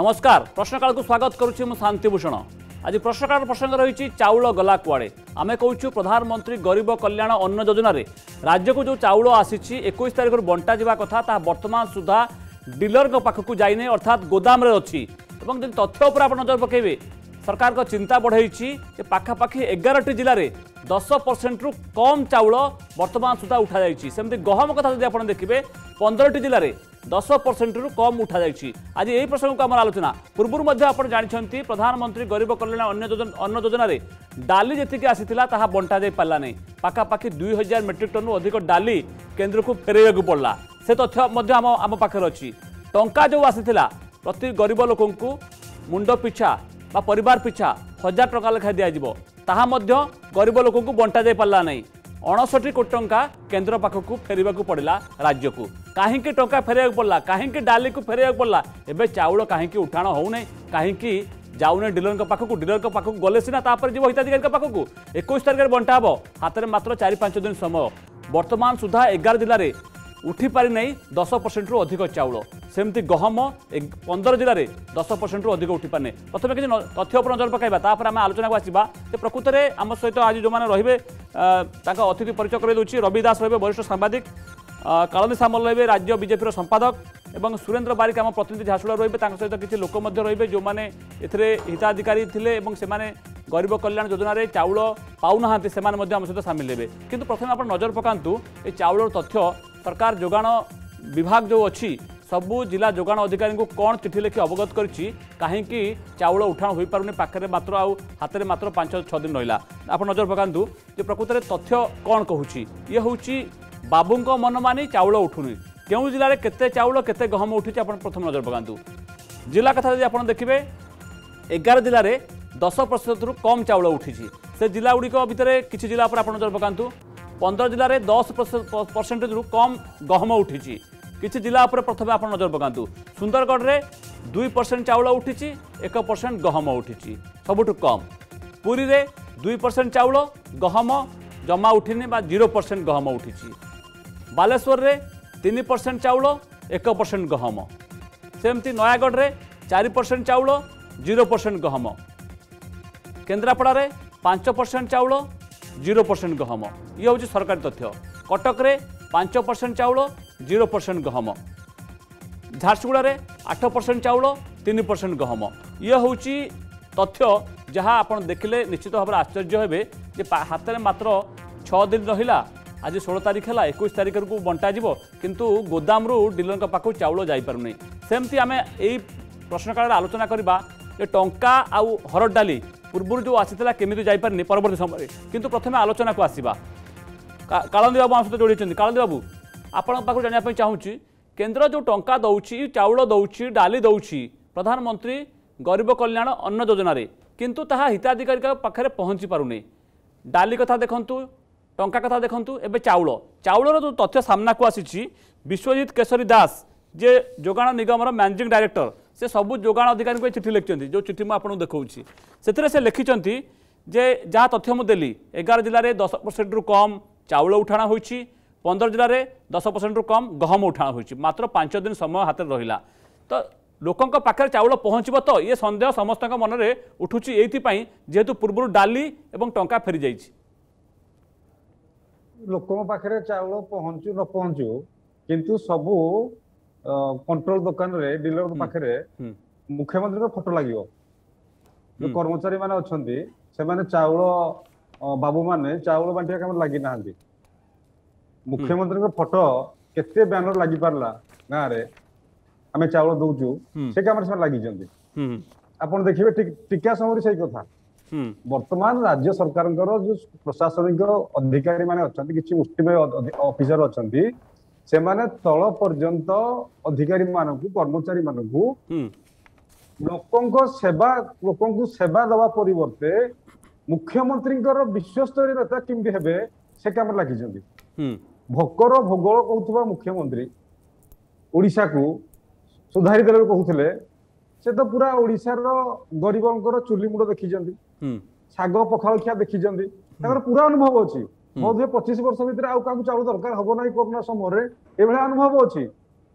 নমস্কার প্রশ্নকালকে স্বাগত করছি মু শান্তিভূষণ আজ প্রশ্নকাল প্রসঙ্গ রয়েছে চাউল গলা কুয়াড়ে আমি কৌছু প্রধানমন্ত্রী গরিব কল্যাণ অন্ন যোজনার রাজ্যক যে চাউল আসিছি একুশ তারিখর বন্টা যা কথা তা বর্তমান সুদ্ধা ডিলর পাখক যাইনি অর্থাৎ গোদামে অছি এবং যদি তথ্য উপরে আপনার নজর পকাইবে সরকার চিন্তা বড়াইছি যে পাখাপাখি এগারোটি জেলার দশ পরসেন্টু কম চাউল বর্তমান সুদ্ধা উঠা যাই সেমি গহম কথা যদি আপনার দেখবে পনেরোটি জেলার দশ পরসেন্টর কম উঠা যাই আজ এই প্রসঙ্গকে আমার আলোচনা পূর্বর আপনার জাঁচান প্রধানমন্ত্রী গরিব কল্যাণ অন্ন যোজনার ডালি যেত আসি তাহা বণ্টা যাই পারা না পাখাপাখি দুই হাজার মেট্রিক টন অধিক ডালি কেন্দ্রক ফেরাইবাক পড়া সে তথ্য আম পাখে অছি টঙ্কা যে আসি প্রতি গরিব লোক মুন্ড পিছা বা পরিবার পিছা হাজার টাকা লেখা দিয়া তাহা গরিব লোক বণ্টা যাই পারা না অণষটি কোটি টঙ্কা কেন্দ্র পাখক ফেরবাক পড়া রাজ্যকু କାହିଁକି ଟଙ୍କା ডালি কু କାହିଁକି ଡାଲିକୁ এবে চাউল ଏବେ উঠাণ କାହିଁକି না ହେଉନାହିଁ যাও না ডিলর পাখক ডিলর পাখক গলে সিনা তাপরে যাব হিতাধিকারী পাখক একুশ তারিখে বন্টা হব হাতের মাত্র চারি পাঁচ দিন সময় বর্তমান সুদ্ধা এগার জেলার উঠি পারি নাই দশ রু অধিক চাউল সেমতি গহম পনের জেলার দশ রু অধিক উঠি পারে প্রথমে কিছু তথ্য উপর নজর পকাইবা তাপরে আমি আলোচনা আসবা যে প্রকৃতরে আমার সহ আজ যে রহবে তাঁর অতিথি পরিচয় করে দেছি রবি দাস রহবে বরিষ্ঠ সাংবাদিক কালনী ସାମଲ ରହିବେ ରାଜ୍ୟ ବିଜେପିର ସମ୍ପାଦକ ଏବଂ ସୁରେନ୍ଦ୍ର ବାରିକ ଆମ ପ୍ରତିନିଧି ଝାରସୁଡ଼ା ରହିବେ ତାଙ୍କ ସହିତ କିଛି ଲୋକ ମଧ୍ୟ ରହିବେ ଯେଉଁମାନେ ଏଥିରେ ହିତାଧିକାରୀ ଥିଲେ ଏବଂ ସେମାନେ ଗରିବ କଲ୍ୟାଣ ଯୋଜନାରେ ଚାଉଳ ପାଉନାହାନ୍ତି ସେମାନେ ମଧ୍ୟ ଆମ ସହିତ ସାମିଲ ହେବେ କିନ୍ତୁ ପ୍ରଥମେ ଆପଣ ନଜର ପକାନ୍ତୁ ଏ ଚାଉଳର ତଥ୍ୟ ସରକାର ଯୋଗାଣ ବିଭାଗ ଯେଉଁ ଅଛି ସବୁ ଜିଲ୍ଲା ଯୋଗାଣ ଅଧିକାରୀଙ୍କୁ କ'ଣ ଚିଠି ଲେଖି ଅବଗତ କରିଛି କାହିଁକି ଚାଉଳ ଉଠାଣ ହୋଇପାରୁନି ପାଖରେ ମାତ୍ର ଆଉ ହାତରେ ମାତ୍ର ପାଞ୍ଚ ଛଅ ଦିନ ରହିଲା ଆପଣ ନଜର ପକାନ୍ତୁ ଯେ ପ୍ରକୃତରେ ତଥ୍ୟ କ'ଣ କହୁଛି ଇଏ ହେଉଛି ବାବୁଙ୍କ ମନମାନି ଚାଉଳ ଉଠୁନି କେଉଁ ଜିଲ୍ଲାରେ କେତେ ଚାଉଳ କେତେ ଗହମ ଉଠିଛି ଆପଣ ପ୍ରଥମ ନଜର ପକାନ୍ତୁ ଜିଲ୍ଲା କଥା ଯଦି ଆପଣ ଦେଖିବେ ଏଗାର ଜିଲ୍ଲାରେ ଦଶ ପ୍ରତିଶତରୁ କମ୍ ଚାଉଳ ଉଠିଛି ସେ ଜିଲ୍ଲାଗୁଡ଼ିକ ଭିତରେ କିଛି ଜିଲ୍ଲା ଉପରେ ଆପଣ ନଜର ପକାନ୍ତୁ ପନ୍ଦର ଜିଲ୍ଲାରେ ଦଶ ପରସେଣ୍ଟେଜ୍ରୁ କମ୍ ଗହମ ଉଠିଛି କିଛି ଜିଲ୍ଲା ଉପରେ ପ୍ରଥମେ ଆପଣ ନଜର ପକାନ୍ତୁ ସୁନ୍ଦରଗଡ଼ରେ ଦୁଇ ପରସେଣ୍ଟ ଚାଉଳ ଉଠିଛି ଏକ ପରସେଣ୍ଟ ଗହମ ଉଠିଛି ସବୁଠୁ କମ୍ ପୁରୀରେ ଦୁଇ ପରସେଣ୍ଟ ଚାଉଳ ଗହମ ଜମା ଉଠିନି ବା ଜିରୋ ପରସେଣ୍ଟ ଗହମ ଉଠିଛି ବାଲେଶ୍ୱରରେ ତିନି ପରସେଣ୍ଟ ଚାଉଳ ଏକ ପରସେଣ୍ଟ ଗହମ ସେମିତି ନୟାଗଡ଼ରେ ଚାରି ପରସେଣ୍ଟ ଚାଉଳ ଜିରୋ ପରସେଣ୍ଟ ଗହମ କେନ୍ଦ୍ରାପଡ଼ାରେ ପାଞ୍ଚ ପରସେଣ୍ଟ ଚାଉଳ ଜିରୋ ପରସେଣ୍ଟ ଗହମ ଇଏ ହେଉଛି ସରକାରୀ ତଥ୍ୟ କଟକରେ ପାଞ୍ଚ ପରସେଣ୍ଟ ଚାଉଳ ଜିରୋ ପରସେଣ୍ଟ ଗହମ ଝାରସୁଗୁଡ଼ାରେ ଆଠ ପରସେଣ୍ଟ ଚାଉଳ ତିନି ପରସେଣ୍ଟ ଗହମ ଇଏ ହେଉଛି ତଥ୍ୟ ଯାହା ଆପଣ ଦେଖିଲେ ନିଶ୍ଚିତ ଭାବରେ ଆଶ୍ଚର୍ଯ୍ୟ ହେବେ ଯେ ହାତରେ ମାତ୍ର ଛଅ ଦିନ ରହିଲା আজ ষোল তারিখ হল একুশ তারিখরকু বণ্টাযিব কিন্তু গোদামরু ডিলরঙ্ পাখু চাউল যাইপারুনি সেমতি আমি এই প্রশ্নকালে আলোচনা করা যে টঙ্কা আউ হরড ডালি পূর্বর যে আসিলা কেমিতি যাইপারি পরবর্তী সময় কিন্তু প্রথমে আলোচনাকু আসবা কালন্দী বাবু আমার সহ যোড়িয়েছেন কালন্দী বাবু আপনার পাখু জাঁয়া চাহুছি কেন্দ্র যে টঙ্কা দৌছি চাউল দৌছি ডালি দৌছি প্রধানমন্ত্রী গরিব কল্যাণ অন্ন যোজনার কিন্তু তাহা হিতাধিকারী পাখে পৌঁছি পু ডালি কথা দেখুন ଟଙ୍କା କଥା ଦେଖନ୍ତୁ ଏବେ ଚାଉଳ ଚାଉଳର ଯେଉଁ ତଥ୍ୟ ସାମ୍ନାକୁ ଆସିଛି ବିଶ୍ୱଜିତ କେଶରୀ ଦାସ ଯିଏ ଯୋଗାଣ ନିଗମର ମ୍ୟାନେଜିଂ ଡାଇରେକ୍ଟର ସେ ସବୁ ଯୋଗାଣ ଅଧିକାରୀଙ୍କୁ ଏ ଚିଠି ଲେଖିଛନ୍ତି ଯେଉଁ ଚିଠି ମୁଁ ଆପଣଙ୍କୁ ଦେଖାଉଛି ସେଥିରେ ସେ ଲେଖିଛନ୍ତି ଯେ ଯାହା ତଥ୍ୟ ମୁଁ ଦେଲି ଏଗାର ଜିଲ୍ଲାରେ ଦଶ ପରସେଣ୍ଟରୁ କମ୍ ଚାଉଳ ଉଠାଣ ହୋଇଛି ପନ୍ଦର ଜିଲ୍ଲାରେ ଦଶ ପରସେଣ୍ଟରୁ କମ୍ ଗହମ ଉଠାଣ ହୋଇଛି ମାତ୍ର ପାଞ୍ଚ ଦିନ ସମୟ ହାତରେ ରହିଲା ତ ଲୋକଙ୍କ ପାଖରେ ଚାଉଳ ପହଞ୍ଚିବ ତ ଇଏ ସନ୍ଦେହ ସମସ୍ତଙ୍କ ମନରେ ଉଠୁଛି ଏଇଥିପାଇଁ ଯେହେତୁ ପୂର୍ବରୁ ଡାଲି ଏବଂ ଟଙ୍କା ଫେରିଯାଇଛି ଲୋକଙ୍କ ପାଖରେ ଚାଉଳ ପହଞ୍ଚୁ ନ ପହଞ୍ଚୁ କିନ୍ତୁ ସବୁ କଣ୍ଟ୍ରୋଲ ଦୋକାନରେ ଡିଲର ପାଖରେ ମୁଖ୍ୟମନ୍ତ୍ରୀଙ୍କ ଫଟୋ ଲାଗିବ ଯୋଉ କର୍ମଚାରୀ ମାନେ ଅଛନ୍ତି ସେମାନେ ଚାଉଳ ବାବୁମାନେ ଚାଉଳ ବାଣ୍ଟିବା କାମରେ ଲାଗି ନାହାନ୍ତି ମୁଖ୍ୟମନ୍ତ୍ରୀଙ୍କ ଫଟୋ କେତେ ବ୍ୟାନର ଲାଗିପାରିଲା ଗାଁରେ ଆମେ ଚାଉଳ ଦଉଛୁ ସେ କାମରେ ସେମାନେ ଲାଗିଛନ୍ତି ଆପଣ ଦେଖିବେ ଟିକା ସମୟରେ ସେଇ କଥା ବର୍ତ୍ତମାନ ରାଜ୍ୟ ସରକାରଙ୍କର ଯୋଉ ପ୍ରଶାସନିକ ଅଧିକାରୀ ମାନେ ଅଛନ୍ତି କିଛି ମୁଷ୍ଟିମୟ ଅଫିସର ଅଛନ୍ତି ସେମାନେ ତଳ ପର୍ଯ୍ୟନ୍ତ ଅଧିକାରୀ ମାନଙ୍କୁ କର୍ମଚାରୀ ମାନଙ୍କୁ ଲୋକଙ୍କ ସେବା ଲୋକଙ୍କୁ ସେବା ଦବା ପରିବର୍ତ୍ତେ ମୁଖ୍ୟମନ୍ତ୍ରୀଙ୍କର ବିଶ୍ୱସ୍ତରୀୟ ନେତା କେମିତି ହେବେ ସେ କାମରେ ଲାଗିଛନ୍ତି ଭୋକର ଭୋଗଳ କହୁଥିବା ମୁଖ୍ୟମନ୍ତ୍ରୀ ଓଡ଼ିଶାକୁ ସୁଧାରି ଦେଲେ କହୁଥିଲେ ସେ ତ ପୁରା ଓଡ଼ିଶାର ଗରିବଙ୍କର ଚୁଲି ମୁଣ୍ଡ ଦେଖିଛନ୍ତି ଶାଗ ପଖାଳ ଖିଆ ଦେଖିଛନ୍ତି ତାଙ୍କର ପୁରା ଅନୁଭବ ଅଛି ମଧ୍ୟ ପଚିଶ ବର୍ଷ ଭିତରେ ଆଉ କାହାକୁ ଚାଉଳ ଦରକାର ହବ ନାହିଁ କରୋନା ସମୟରେ ଏଭଳିଆ ଅନୁଭବ ଅଛି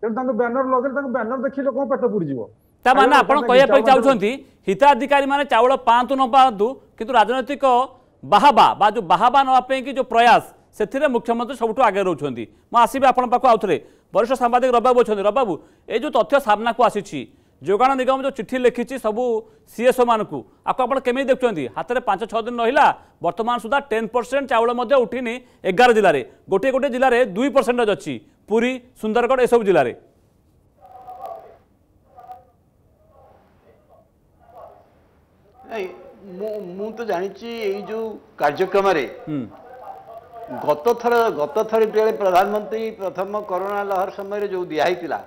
ତେଣୁ ତାଙ୍କ ବ୍ୟାନର ଲଗେଇଲେ ତାଙ୍କ ବ୍ୟାନର ଦେଖିଲେ କଣ ପେଟ ପୁରିଯିବ ତା ମାନେ ଆପଣ କହିବା ପାଇଁ ଚାହୁଁଛନ୍ତି ହିତାଧିକାରୀ ମାନେ ଚାଉଳ ପାଆନ୍ତୁ ନ ପାଆନ୍ତୁ କିନ୍ତୁ ରାଜନୈତିକ ବାହାବା ବା ଯେଉଁ ବାହାବା ନେବା ପାଇଁ କି ଯେଉଁ ପ୍ରୟାସ ସେଥିରେ ମୁଖ୍ୟମନ୍ତ୍ରୀ ସବୁଠୁ ଆଗରେ ରହୁଛନ୍ତି ମୁଁ ଆସିବି ଆପଣଙ୍କ ପାଖକୁ ଆଉଥରେ ବରିଷ୍ଠ ସାମ୍ବାଦିକ ରବାବୁ ଅଛନ୍ତି ରବାବୁ ଏ ଯେଉଁ ତଥ୍ୟ ସାମ୍ନାକୁ ଆସିଛି ଯୋଗାଣ ନିଗମ ଯେଉଁ ଚିଠି ଲେଖିଛି ସବୁ ସିଏସ୍ଓ ମାନଙ୍କୁ ଆକୁ ଆପଣ କେମିତି ଦେଖୁଛନ୍ତି ହାତରେ ପାଞ୍ଚ ଛଅ ଦିନ ରହିଲା ବର୍ତ୍ତମାନ ସୁଦ୍ଧା ଟେନ୍ ପରସେଣ୍ଟ ଚାଉଳ ମଧ୍ୟ ଉଠିନି ଏଗାର ଜିଲ୍ଲାରେ ଗୋଟିଏ ଗୋଟିଏ ଜିଲ୍ଲାରେ ଦୁଇ ପରସେଣ୍ଟେଜ୍ ଅଛି ପୁରୀ ସୁନ୍ଦରଗଡ଼ ଏସବୁ ଜିଲ୍ଲାରେ ମୁଁ ତ ଜାଣିଛି ଏଇ ଯୋଉ କାର୍ଯ୍ୟକ୍ରମରେ ଗତଥର ଗତଥର ପ୍ରଧାନମନ୍ତ୍ରୀ ପ୍ରଥମ କରୋନା ଲହର ସମୟରେ ଯୋଉ ଦିଆ ହେଇଥିଲା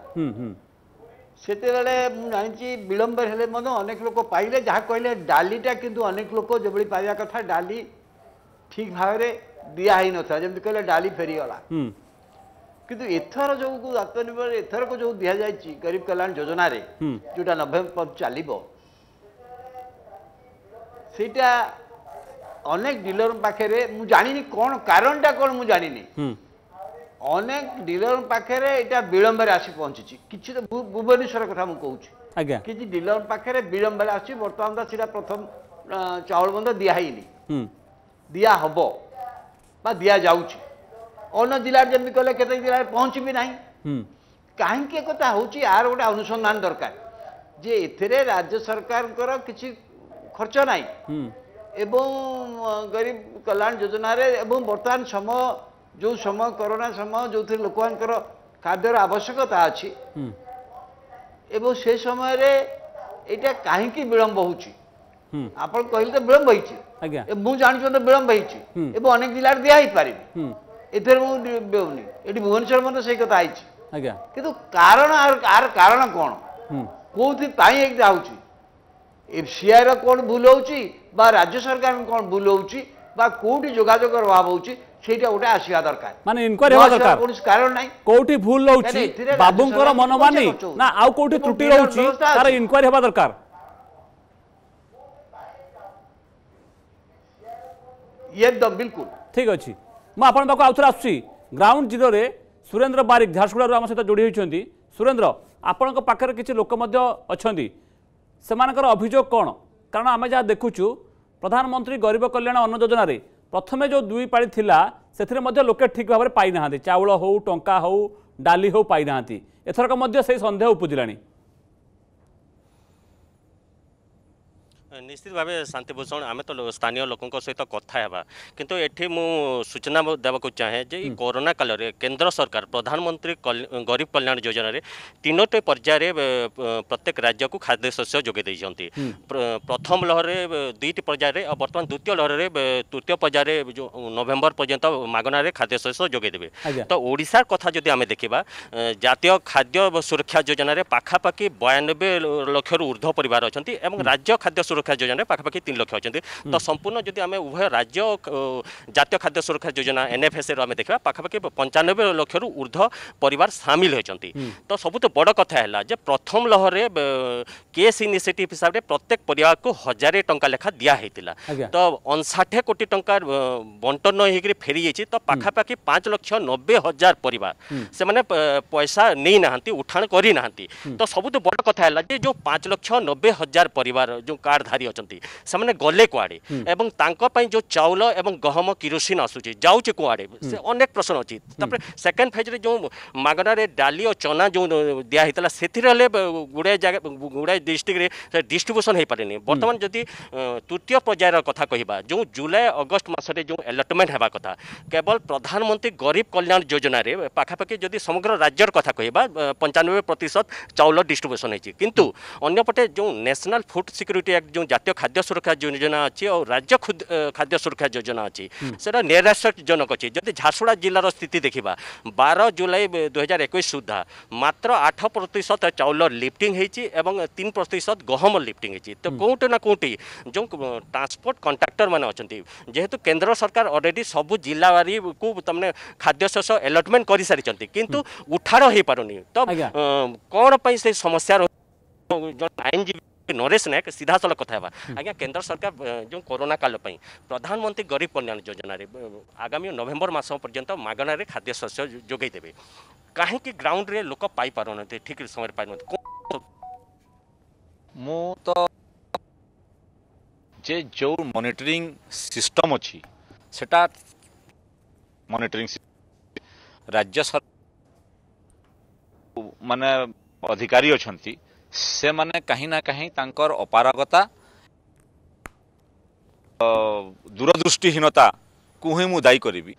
ସେତେବେଳେ ମୁଁ ଜାଣିଛି ବିଳମ୍ବରେ ହେଲେ ମଧ୍ୟ ଅନେକ ଲୋକ ପାଇଲେ ଯାହା କହିଲେ ଡାଲିଟା କିନ୍ତୁ ଅନେକ ଲୋକ ଯେଭଳି ପାଇବା କଥା ଡାଲି ଠିକ୍ ଭାବରେ ଦିଆ ହେଇନଥିଲା ଯେମିତି କହିଲେ ଡାଲି ଫେରିଗଲା କିନ୍ତୁ ଏଥର ଯେଉଁ ଆତ୍ମନିର୍ଭର ଏଥରକ ଯେଉଁ ଦିଆଯାଇଛି ଗରିବ କଲ୍ୟାଣ ଯୋଜନାରେ ଯେଉଁଟା ନଭେମ୍ବର ପର୍ଯ୍ୟନ୍ତ ଚାଲିବ ସେଇଟା ଅନେକ ଡିଲର ପାଖରେ ମୁଁ ଜାଣିନି କ'ଣ କାରଣଟା କ'ଣ ମୁଁ ଜାଣିନି অনেক ডিলর পাখে এটা বিলম্বরে আসি পৌঁছিছি কিছু তো ভুবনেশ্বর কথা মু কৌছি আজ্ঞা কিছু ডিলর পাখে বিলম্বরে আসি বর্তমান তো সেটা প্রথম চাউল বন্ধ দিয়া হয়নি দিয়া হব বা দিয়া যাচ্ছে অন্য জেলার যেমনি কলে কেতে জেলায় পৌঁছবি না কাহিকি কথা হচ্ছে আর গোটে অনুসন্ধান দরকার যে এতে রাজ্য সরকারঙ্কর কিছু খরচ নাই এবং গরিব কল্যাণ যোজনার এবং বর্তমান সময় ଯେଉଁ ସମୟ କରୋନା ସମୟ ଯେଉଁଥିରେ ଲୋକମାନଙ୍କର ଖାଦ୍ୟର ଆବଶ୍ୟକତା ଅଛି ଏବଂ ସେ ସମୟରେ ଏଇଟା କାହିଁକି ବିଳମ୍ବ ହେଉଛି ଆପଣ କହିଲେ ତ ବିଳମ୍ବ ହେଇଛି ମୁଁ ଜାଣିଛନ୍ତି ବିଳମ୍ବ ହେଇଛି ଏବଂ ଅନେକ ଜିଲ୍ଲାରେ ଦିଆ ହେଇପାରିବି ଏଥିରେ ମୁଁ ଦେଉନି ଏଠି ଭୁବନେଶ୍ୱର ମଧ୍ୟ ସେଇ କଥା ହେଇଛି କିନ୍ତୁ କାରଣ ଆର କାରଣ କ'ଣ କେଉଁଥି ପାଇଁ ଏଇଟା ହେଉଛି ସିଆଇର କ'ଣ ଭୁଲ ହେଉଛି ବା ରାଜ୍ୟ ସରକାର କ'ଣ ଭୁଲ ହେଉଛି ବା କେଉଁଠି ଯୋଗାଯୋଗର ଅଭାବ ହେଉଛି ସେଇଟା ଗୋଟେ ଆସିବା ଦରକାର ମାନେ ଇନକ୍ୱାରି ହେବା ଦରକାର କୌଣସି କାରଣ ନାହିଁ କୋଉଠି ଭୁଲ ରହୁଛି ବାବୁଙ୍କର ମନମାନି ନା ଆଉ କୋଉଠି ତ୍ରୁଟି ରହୁଛି ତାର ଇନକ୍ୱାରି ହେବା ଦରକାର একদম বিলকুল ঠিক আছে মু আপনার পাখ আউথরে আসছি গ্রাউন্ড জিরোরে সুরেন্দ্র বারিক ঝারসুগুড়ার আমার সহ যোড়ি হয়েছেন সুরেন্দ্র আপনার পাখে কিছু লোক অনেক সেমানকর অভিযোগ কোণ কারণ আমি যা দেখুছু প্রধানমন্ত্রী গরিব কল্যাণ অন্ন যোজনার प्रथम जो दुई पाड़ी थी से लोके ठीक भाव चाउल हो टा हो डाली हो पाई एथरक सन्देह उपजिला ନିଶ୍ଚିତ ଭାବେ ଶାନ୍ତିଭୂଷଣ ଆମେ ତ ସ୍ଥାନୀୟ ଲୋକଙ୍କ ସହିତ କଥା ହେବା କିନ୍ତୁ ଏଠି ମୁଁ ସୂଚନା ଦେବାକୁ ଚାହେଁ ଯେ ଏଇ କରୋନା କାଳରେ କେନ୍ଦ୍ର ସରକାର ପ୍ରଧାନମନ୍ତ୍ରୀ ଗରିବ କଲ୍ୟାଣ ଯୋଜନାରେ ତିନୋଟି ପର୍ଯ୍ୟାୟରେ ପ୍ରତ୍ୟେକ ରାଜ୍ୟକୁ ଖାଦ୍ୟଶସ୍ୟ ଯୋଗାଇ ଦେଇଛନ୍ତି ପ୍ରଥମ ଲହରରେ ଦୁଇଟି ପର୍ଯ୍ୟାୟରେ ଆଉ ବର୍ତ୍ତମାନ ଦ୍ୱିତୀୟ ଲହରରେ ତୃତୀୟ ପର୍ଯ୍ୟାୟରେ ଯେଉଁ ନଭେମ୍ବର ପର୍ଯ୍ୟନ୍ତ ମାଗଣାରେ ଖାଦ୍ୟଶସ୍ୟ ଯୋଗାଇ ଦେବେ ତ ଓଡ଼ିଶା କଥା ଯଦି ଆମେ ଦେଖିବା ଜାତୀୟ ଖାଦ୍ୟ ସୁରକ୍ଷା ଯୋଜନାରେ ପାଖାପାଖି ବୟାନବେ ଲକ୍ଷରୁ ଉର୍ଦ୍ଧ୍ୱ ପରିବାର ଅଛନ୍ତି ଏବଂ ରାଜ୍ୟ ଖାଦ୍ୟ ସୁରକ୍ଷା ସୁରକ୍ଷା ଯୋଜନାରେ ପାଖାପାଖି ତିନି ଲକ୍ଷ ଅଛନ୍ତି ତ ସମ୍ପୂର୍ଣ୍ଣ ଯଦି ଆମେ ଉଭୟ ରାଜ୍ୟ ଜାତୀୟ ଖାଦ୍ୟ ସୁରକ୍ଷା ଯୋଜନା ଏନ୍ଏଫ୍ଏସ୍ଏରୁ ଆମେ ଦେଖିବା ପାଖାପାଖି ପଞ୍ଚାନବେ ଲକ୍ଷରୁ ଉର୍ଦ୍ଧ୍ୱ ପରିବାର ସାମିଲ ହୋଇଛନ୍ତି ତ ସବୁଠୁ ବଡ଼ କଥା ହେଲା ଯେ ପ୍ରଥମ ଲହରେ କେସ୍ ଇନିସିଏଟିଭ୍ ହିସାବରେ ପ୍ରତ୍ୟେକ ପରିବାରକୁ ହଜାରେ ଟଙ୍କା ଲେଖା ଦିଆହେଇଥିଲା ତ ଅଣଷାଠିଏ କୋଟି ଟଙ୍କା ବଣ୍ଟନ ହେଇକରି ଫେରିଯାଇଛି ତ ପାଖାପାଖି ପାଞ୍ଚ ଲକ୍ଷ ନବେ ହଜାର ପରିବାର ସେମାନେ ପଇସା ନେଇନାହାନ୍ତି ଉଠାଣ କରିନାହାନ୍ତି ତ ସବୁଠୁ ବଡ଼ କଥା ହେଲା ଯେ ଯେଉଁ ପାଞ୍ଚ ଲକ୍ଷ ନବେ ହଜାର ପରିବାର ଯେଉଁ କାର୍ଡ଼ ବାହାରି ଅଛନ୍ତି ସେମାନେ ଗଲେ କୁଆଡ଼େ ଏବଂ ତାଙ୍କ ପାଇଁ ଯେଉଁ ଚାଉଳ ଏବଂ ଗହମ କିରୋସିନ ଆସୁଛି ଯାଉଛି କୁଆଡ଼େ ସେ ଅନେକ ପ୍ରଶ୍ନ ଅଛି ତାପରେ ସେକେଣ୍ଡ ଫେଜ୍ରେ ଯେଉଁ ମାଗଣାରେ ଡାଲି ଓ ଚନା ଯେଉଁ ଦିଆହେଇଥିଲା ସେଥିରେ ହେଲେ ଗୁଡ଼ାଏ ଜାଗା ଗୁଡ଼ାଏ ଡିଷ୍ଟ୍ରିକ୍ଟରେ ସେ ଡିଷ୍ଟ୍ରିବ୍ୟୁସନ୍ ହେଇପାରିନି ବର୍ତ୍ତମାନ ଯଦି ତୃତୀୟ ପର୍ଯ୍ୟାୟର କଥା କହିବା ଯେଉଁ ଜୁଲାଇ ଅଗଷ୍ଟ ମାସରେ ଯେଉଁ ଆଲଟମେଣ୍ଟ ହେବା କଥା କେବଳ ପ୍ରଧାନମନ୍ତ୍ରୀ ଗରିବ କଲ୍ୟାଣ ଯୋଜନାରେ ପାଖାପାଖି ଯଦି ସମଗ୍ର ରାଜ୍ୟର କଥା କହିବା ପଞ୍ଚାନବେ ପ୍ରତିଶତ ଚାଉଳ ଡିଷ୍ଟ୍ରିବ୍ୟୁସନ୍ ହେଇଛି କିନ୍ତୁ ଅନ୍ୟପଟେ ଯେଉଁ ନ୍ୟାସନାଲ୍ ଫୁଡ୍ ସିକ୍ୟୁରିଟି ଆକ୍ଟ ଯେଉଁ ଯେଉଁ ଜାତୀୟ ଖାଦ୍ୟ ସୁରକ୍ଷା ଯୋଜନା ଅଛି ଆଉ ରାଜ୍ୟ ଖାଦ୍ୟ ସୁରକ୍ଷା ଯୋଜନା ଅଛି ସେଇଟା ନିରାଶଜନକ ଅଛି ଯଦି ଝାରସୁଗୁଡ଼ା ଜିଲ୍ଲାର ସ୍ଥିତି ଦେଖିବା ବାର ଜୁଲାଇ ଦୁଇହଜାର ଏକୋଇଶ ସୁଦ୍ଧା ମାତ୍ର ଆଠ ପ୍ରତିଶତ ଚାଉଳ ଲିଫ୍ଟିଂ ହେଇଛି ଏବଂ ତିନି ପ୍ରତିଶତ ଗହମ ଲିଫ୍ଟିଂ ହେଇଛି ତ କେଉଁଠି ନା କେଉଁଠି ଯେଉଁ ଟ୍ରାନ୍ସପୋର୍ଟ କଣ୍ଟ୍ରାକ୍ଟରମାନେ ଅଛନ୍ତି ଯେହେତୁ କେନ୍ଦ୍ର ସରକାର ଅଲରେଡ଼ି ସବୁ ଜିଲ୍ଲାବାରୀକୁ ତାମାନେ ଖାଦ୍ୟଶସ୍ୟ ଏଲଟମେଣ୍ଟ କରିସାରିଛନ୍ତି କିନ୍ତୁ ଉଠାଣ ହେଇପାରୁନି ତ କ'ଣ ପାଇଁ ସେ ସମସ୍ୟା ଜଣେ ଆଇନଜୀବୀ नरेश नायक सीधा साल कथ हम्म। आज्ञा केन्द्र सरकार जो कोरोना काल पर प्रधानमंत्री गरीब कल्याण योजन आगामी नवेम्बर मस पर्यंत मगणारे खाद्य शस्य जोईदेवे कहीं ग्राउंड में लोक पाईपार ठीक समय मु जो मनिटरी सिस्टम अच्छी सेटा मॉनिटरिंग राज्य सरकार मान अधिकारी अच्छा ସେମାନେ କାହିଁ ନା କାହିଁ ତାଙ୍କର ଅପାରଗତା ଦୂରଦୃଷ୍ଟିହୀନତାକୁ ହିଁ ମୁଁ ଦାୟୀ କରିବି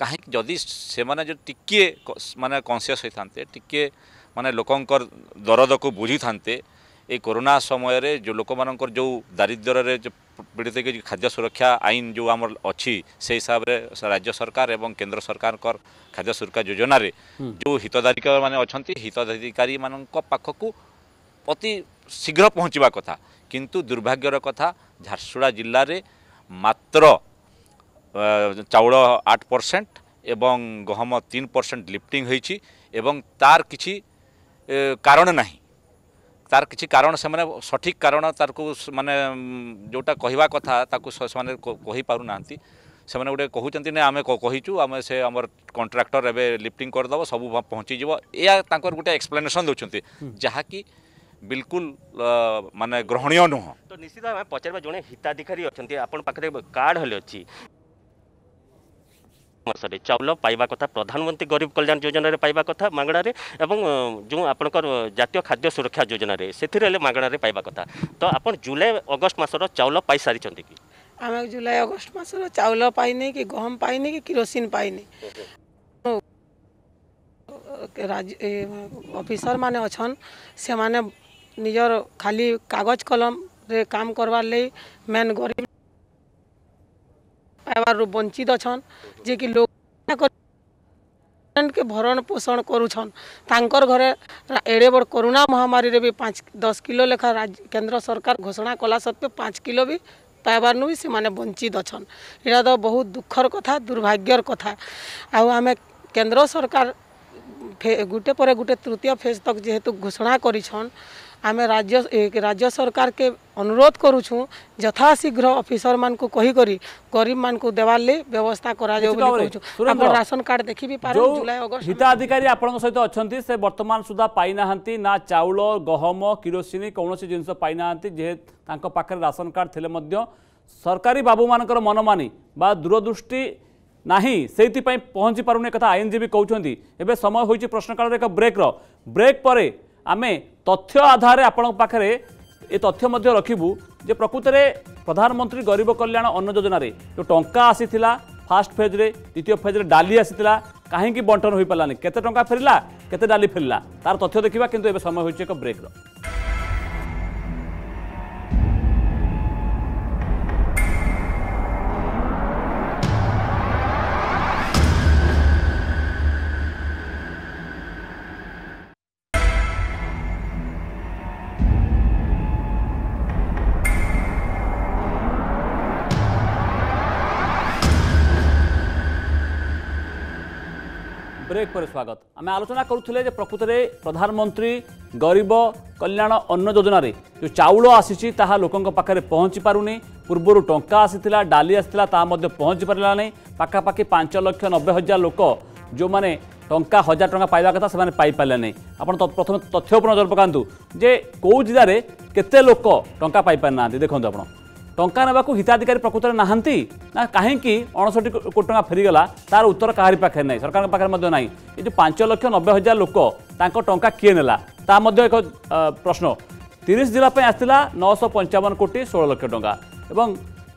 କାହିଁକି ଯଦି ସେମାନେ ଯଦି ଟିକିଏ ମାନେ କନସିୟସ୍ ହୋଇଥାନ୍ତେ ଟିକିଏ ମାନେ ଲୋକଙ୍କର ଦରଦକୁ ବୁଝିଥାନ୍ତେ এই করোনা সময়ের যে লোক যে দারিদ্রের পীড়িত কি খাদ্য সুরক্ষা আইন যে আমার অছি সেই হিসাবে রাজ্য সরকার এবং কেন্দ্র সরকার খাদ্য সুরক্ষা যোজনার যে হিতধারিকা মানে অনেক হিতধারিকারী মান পাখক অতি শীঘ্র পৌঁছবা কথা কিন্তু দুর্ভাগ্যর কথা ঝারসুড়া জেলায় মাত্র চাউল আট পরসেট এবং গহম তিন পরসেট লিফটিং হয়েছি এবং তার কিছু কারণ না তার কিছু কারণ সে সঠিক কারণ তার মানে যেটা কহা কথা তাকে সে কহিপারু না সে গোটে কুমার না আমি কহিছু আমি সে আমার কন্ট্রাক্টর এবে লিফটিং করেদেব সবু যাব এ তাঁর গোটে এক্সপ্লেনেসন দেখান যা কি ବିଲକୁଲ ମାନେ ଗ୍ରହଣୀୟ ନୁହଁ ତ ନିଶ୍ଚିତ ଆମେ ପଚାରିବା ଜଣେ ହିତାଧିକାରୀ ଅଛନ୍ତି ଆପଣଙ୍କ ପାଖରେ କାର୍ଡ଼ ହେଲେ ଅଛି ମାସରେ ଚାଉଳ ପାଇବା କଥା ପ୍ରଧାନମନ୍ତ୍ରୀ ଗରିବ କଲ୍ୟାଣ ଯୋଜନାରେ ପାଇବା କଥା ମାଗଣାରେ ଏବଂ ଯେଉଁ ଆପଣଙ୍କର ଜାତୀୟ ଖାଦ୍ୟ ସୁରକ୍ଷା ଯୋଜନାରେ ସେଥିରେ ହେଲେ ମାଗଣାରେ ପାଇବା କଥା ତ ଆପଣ ଜୁଲାଇ ଅଗଷ୍ଟ ମାସର ଚାଉଳ ପାଇସାରିଛନ୍ତି କି ଆମେ ଜୁଲାଇ ଅଗଷ୍ଟ ମାସର ଚାଉଳ ପାଇନି କି ଗହମ ପାଇନି କି କିରୋସିନ ପାଇନି ଅଫିସର ମାନେ ଅଛନ୍ ସେମାନେ निजर खाली कागज कलम काम करवार ले मेन गरीब पाइबार वंचित अच्छा जे कि लोग के भरण पोषण करुछर घरे एड़े बड़ कोरोना महामारी रे भी पाँच दस किलो लेखा राज्य केन्द्र सरकार घोषणा कला सत्वे पांच किलो भी पाइबार भी से मैंने वंचित अच्छा तो बहुत दुखर कथा दुर्भाग्यर कथा आउ आम केन्द्र सरकार गोटे पर गोटे तृतीय फेज तक जेहेतु घोषणा करिछन राज्य राज्य सरकार के अनुरोध करुछूँ यथाशीघ्र अफिसर मान को कही गरीब मान को देवार लगे व्यवस्था करा तो। राशन कार्ड देखि जुलाई हिताधिकारी आप सहित अछंती से वर्तमान सुधा पाई ना चाउल गहम किरोसिन कौन सी पाई नाहंती जे राशन कार्ड थे सरकारी बाबू मान मनमानी दूरदृष्टि ନାହିଁ ସେଇଥିପାଇଁ ପହଞ୍ଚି ପାରୁନି କଥା ଆଇନଜୀବୀ କହୁଛନ୍ତି ଏବେ ସମୟ ହୋଇଛି ପ୍ରଶ୍ନକାଳରେ ଏକ ବ୍ରେକ୍ର ବ୍ରେକ୍ ପରେ ଆମେ ତଥ୍ୟ ଆଧାରରେ ଆପଣଙ୍କ ପାଖରେ ଏ ତଥ୍ୟ ମଧ୍ୟ ରଖିବୁ ଯେ ପ୍ରକୃତରେ ପ୍ରଧାନମନ୍ତ୍ରୀ ଗରିବ କଲ୍ୟାଣ ଅନ୍ନ ଯୋଜନାରେ ଯେଉଁ ଟଙ୍କା ଆସିଥିଲା ଫାଷ୍ଟ ଫେଜ୍ରେ ଦ୍ୱିତୀୟ ଫେଜ୍ରେ ଡାଲି ଆସିଥିଲା କାହିଁକି ବଣ୍ଟନ ହୋଇପାରିଲାନି କେତେ ଟଙ୍କା ଫେରିଲା କେତେ ଡାଲି ଫେରିଲା ତାର ତଥ୍ୟ ଦେଖିବା କିନ୍ତୁ ଏବେ ସମୟ ହୋଇଛି ଏକ ବ୍ରେକ୍ର স্বাগত আমি আলোচনা করুলে যে প্রকৃতরে প্রধানমন্ত্রী গরিব কল্যাণ অন্ন যোজনার যে চাউল আসিছি তাহা লোক পাখে পৌঁছি পুনি পূর্বর টঙ্কা আসি ডালি আসি তা পৌঁছি পারা না পাখাপাখি পাঁচ লক্ষ নবে হাজার লোক যে টঙ্কা হাজার টঙ্কা পাইবা কথা সে পাইপারে না আপনার প্রথমে তথ্য উপর নজর পকাতু যে কেউ জেলার কেতে লোক টঙ্কা পাইপার না দেখুন আপনার ଟଙ୍କା ନେବାକୁ ହିତାଧିକାରୀ ପ୍ରକୃତରେ ନାହାନ୍ତି ନା କାହିଁକି ଅଣଷଠି କୋଟି ଟଙ୍କା ଫେରିଗଲା ତାର ଉତ୍ତର କାହାରି ପାଖରେ ନାହିଁ ସରକାରଙ୍କ ପାଖରେ ମଧ୍ୟ ନାହିଁ ଏ ଯେଉଁ ପାଞ୍ଚ ଲକ୍ଷ ନବେ ହଜାର ଲୋକ ତାଙ୍କ ଟଙ୍କା କିଏ ନେଲା ତାହା ମଧ୍ୟ ଏକ ପ୍ରଶ୍ନ ତିରିଶ ଜିଲ୍ଲା ପାଇଁ ଆସିଥିଲା ନଅଶହ ପଞ୍ଚାବନ କୋଟି ଷୋହଳ ଲକ୍ଷ ଟଙ୍କା ଏବଂ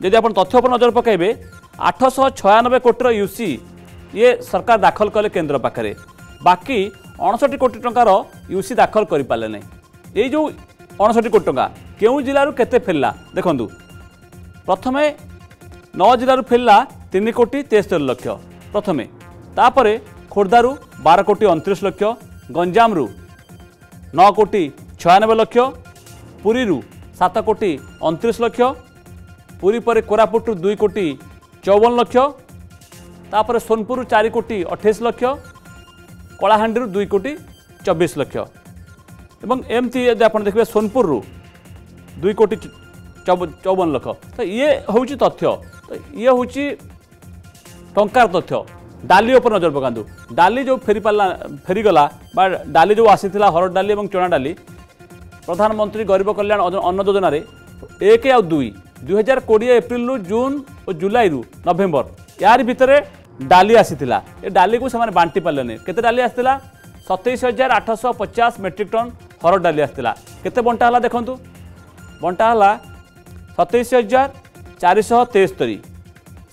ଯଦି ଆପଣ ତଥ୍ୟ ଉପରେ ନଜର ପକାଇବେ ଆଠଶହ ଛୟାନବେ କୋଟିର ୟୁସି ଇଏ ସରକାର ଦାଖଲ କଲେ କେନ୍ଦ୍ର ପାଖରେ ବାକି ଅଣଷଠି କୋଟି ଟଙ୍କାର ୟୁସି ଦାଖଲ କରିପାରିଲେ ନାହିଁ ଏଇ ଯେଉଁ ଅଣଷଠି କୋଟି ଟଙ୍କା କେଉଁ ଜିଲ୍ଲାରୁ କେତେ ଫେରିଲା ଦେଖନ୍ତୁ ପ୍ରଥମେ ନଅ ଜିଲ୍ଲାରୁ ଫେରିଲା ତିନି କୋଟି ତେସ୍ତରୀ ଲକ୍ଷ ପ୍ରଥମେ ତାପରେ ଖୋର୍ଦ୍ଧାରୁ ବାର କୋଟି ଅଣତିରିଶ ଲକ୍ଷ ଗଞ୍ଜାମରୁ ନଅ କୋଟି ଛୟାନବେ ଲକ୍ଷ ପୁରୀରୁ ସାତ କୋଟି ଅଣତିରିଶ ଲକ୍ଷ ପୁରୀ ପରେ କୋରାପୁଟରୁ ଦୁଇ କୋଟି ଚଉବନ ଲକ୍ଷ ତାପରେ ସୋନପୁରରୁ ଚାରି କୋଟି ଅଠେଇଶ ଲକ୍ଷ କଳାହାଣ୍ଡିରୁ ଦୁଇ କୋଟି ଚବିଶ ଲକ୍ଷ ଏବଂ ଏମିତି ଯଦି ଆପଣ ଦେଖିବେ ସୋନପୁରରୁ ଦୁଇ କୋଟି ଚଉବନ ଲକ୍ଷ ତ ଇଏ ହେଉଛି ତଥ୍ୟ ତ ଇଏ ହେଉଛି ଟଙ୍କାର ତଥ୍ୟ ଡାଲି ଉପରେ ନଜର ପକାନ୍ତୁ ଡାଲି ଯେଉଁ ଫେରି ପାରିଲା ଫେରିଗଲା ବା ଡାଲି ଯେଉଁ ଆସିଥିଲା ହରଡ଼ ଡାଲି ଏବଂ ଚଣା ଡାଲି ପ୍ରଧାନମନ୍ତ୍ରୀ ଗରିବ କଲ୍ୟାଣ ଅନ୍ନ ଯୋଜନାରେ ଏକ ଆଉ ଦୁଇ ଦୁଇହଜାର କୋଡ଼ିଏ ଏପ୍ରିଲରୁ ଜୁନ୍ ଓ ଜୁଲାଇରୁ ନଭେମ୍ବର ୟାରି ଭିତରେ ଡାଲି ଆସିଥିଲା ଏ ଡାଲିକୁ ସେମାନେ ବାଣ୍ଟି ପାରିଲେନି କେତେ ଡାଲି ଆସିଥିଲା ସତେଇଶ ହଜାର ଆଠଶହ ପଚାଶ ମେଟ୍ରିକ୍ ଟନ୍ ହରଡ଼ ଡାଲି ଆସିଥିଲା କେତେ ବଣ୍ଟା ହେଲା ଦେଖନ୍ତୁ ବଣ୍ଟା ହେଲା ସତେଇଶ ହଜାର ଚାରିଶହ ତେସ୍ତରୀ